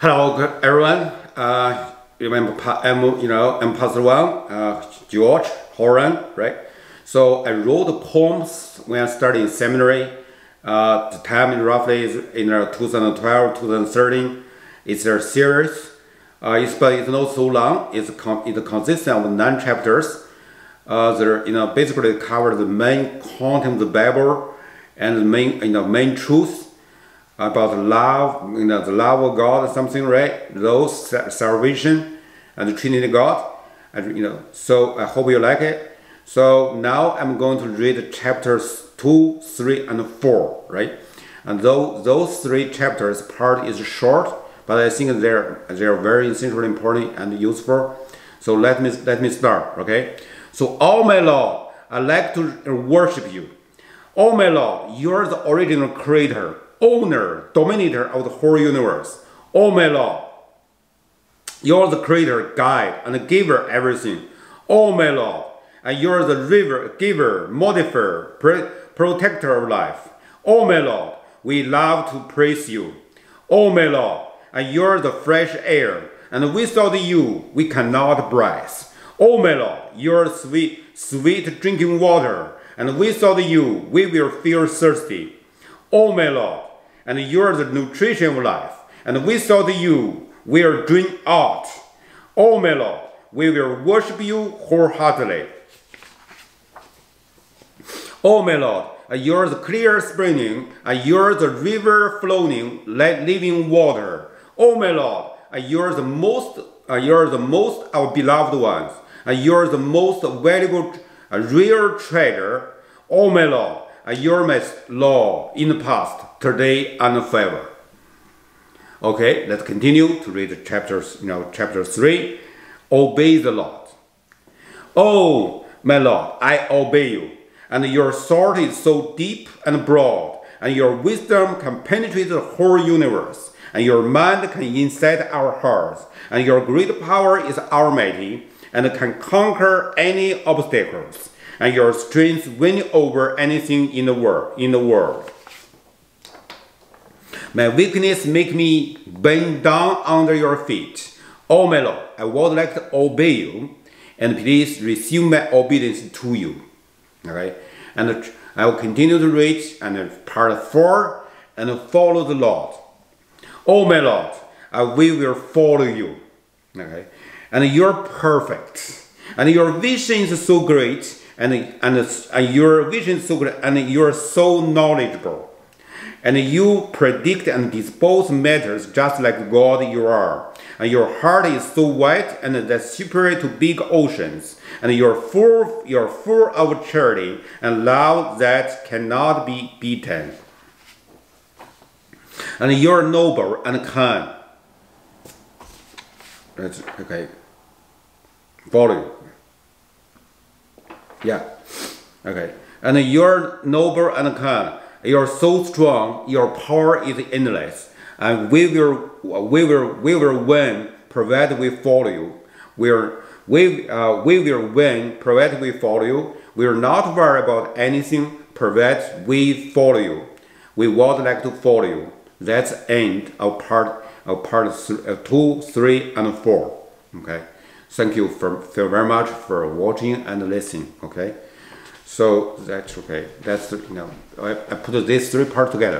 Hello, everyone. Uh, remember, I'm, you know, I'm Pastor Wang, uh, George Haoran, right? So I wrote the poems when I started in seminary. Uh, the time is roughly is in uh, 2012, 2013. It's a series. Uh, it's, but it's not so long. It's it consists of nine chapters. Uh, they you know basically cover the main content of the Bible and the main you know main truths about love, you know, the love of God, something, right? Those salvation and the Trinity God, and you know. So I hope you like it. So now I'm going to read chapters two, three, and four, right? And though those three chapters part is short, but I think they're they're very essentially important and useful. So let me let me start, okay? So, oh my Lord, I like to worship you. Oh my Lord, you are the original creator owner, dominator of the whole universe. Oh my Lord, you're the creator, guide, and giver everything. Oh my Lord, and you're the river, giver, modifier, protector of life. Oh my Lord, we love to praise you. Oh my Lord, and you're the fresh air, and without you, we cannot breathe. Oh my Lord, you're sweet, sweet drinking water, and without you, we will feel thirsty. Oh my Lord, and you are the nutrition of life. And without you, we are drink out. Oh my Lord, we will worship you wholeheartedly. Oh my Lord, you are the clear springing, and you are the river flowing like living water. Oh my Lord, you are the most, you are the most our beloved ones, and you are the most valuable, uh, rare treasure. Oh my Lord, my law in the past, today, and forever. Okay, let's continue to read chapters, you know, chapter 3. Obey the Lord. Oh, my Lord, I obey you, and your sword is so deep and broad, and your wisdom can penetrate the whole universe, and your mind can insight our hearts, and your great power is almighty, and can conquer any obstacles and your strength win over anything in the world. In the world. My weakness make me bend down under your feet. Oh my Lord, I would like to obey you, and please receive my obedience to you. Okay, and I will continue to read and part four and follow the Lord. Oh my Lord, I will follow you. Okay, and you're perfect, and your vision is so great and, and, and your vision is so good, and you're so knowledgeable. And you predict and dispose matters just like God you are. And your heart is so wide and that's superior to big oceans. And you're full, you're full of charity and love that cannot be beaten. And you're noble and kind. That's okay. Follow. Yeah. Okay. And you're noble and kind. You're so strong. Your power is endless. And we will, we will, we will win, provided we follow you. We're, we, uh, we will win, provided we follow you. We're not worried about anything, provided we follow you. We would like to follow you. That's end of part of part th uh, two, three, and four. Okay. Thank you for, very much for watching and listening. Okay, so that's okay. That's you know I, I put these three parts together.